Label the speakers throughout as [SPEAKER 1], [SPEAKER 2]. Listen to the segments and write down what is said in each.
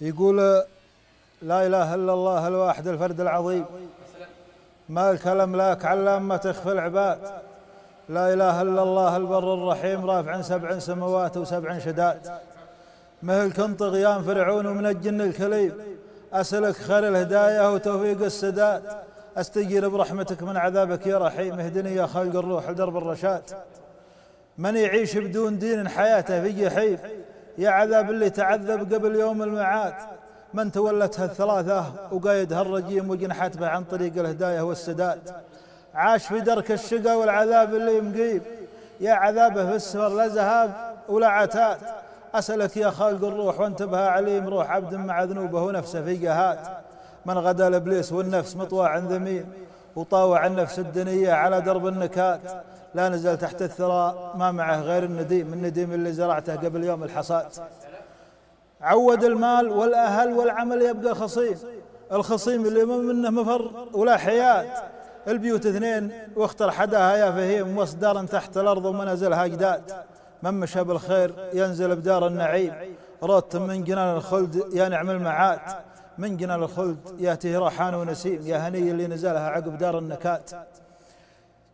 [SPEAKER 1] يقول لا إله إلا الله الواحد الفرد العظيم. مالك الأملاك علام ما تخفى العباد. لا إله إلا الله البر الرحيم رافع سبع سموات وسبع شداد. مهل كن طغيان فرعون ومن الجن الكليم. أسألك خير الهداية وتوفيق السداد. أستجير برحمتك من عذابك يا رحيم. اهدني يا خالق الروح لدرب الرشاد. من يعيش بدون دين حياته في جحيم. يا عذاب اللي تعذب قبل يوم المعاد من تولتها الثلاثة وقايدها الرجيم وجنحت به عن طريق الهداية والسداد. عاش في درك الشقى والعذاب اللي مقيم يا عذابه في السفر لا ذهاب ولا عتاد. أسألك يا خالق الروح وانتبه عليم روح عبد مع ذنوبه ونفسه في جهاد. من غدا الإبليس والنفس مطواع ذميم. وطاوع النفس الدنيا على درب النكات. لا نزل تحت الثرى ما معه غير النديم النديم اللي زرعته قبل يوم الحصاد. عود المال والأهل والعمل يبقى خصيم. الخصيم اللي ما منه مفر ولا حياة البيوت اثنين واختر حداها يا فهيم دار تحت الأرض ومنازلها جداد من مشى بالخير ينزل بدار النعيم. روت من جنان الخلد يا نعم المعاد. من جنان الخلد يأتيه روحان ونسيم يا هني اللي نزلها عقب دار النكات.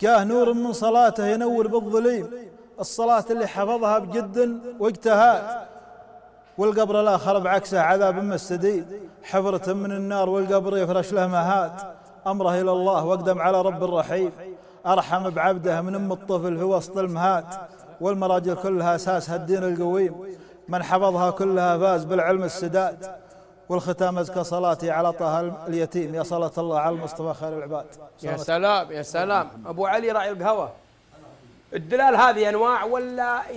[SPEAKER 1] جاه نور من صلاته ينور بالظليم الصلاة اللي حفظها بجد واجتهاد والقبر الآخر بعكسه عذاب مستديم حفرة من النار والقبر يفرش له مهاد أمره إلى الله واقدم على رب الرحيم. أرحم بعبده من أم الطفل في وسط المهاد والمراجل كلها أساسها الدين القويم. من حفظها كلها فاز بالعلم السداد. والختام أزكى صلاتي على طه اليتيم. يا صلاة الله على المصطفى خير العباد.
[SPEAKER 2] يا سلام يا سلام. أبو علي راعي القهوة. الدلال هذه أنواع ولا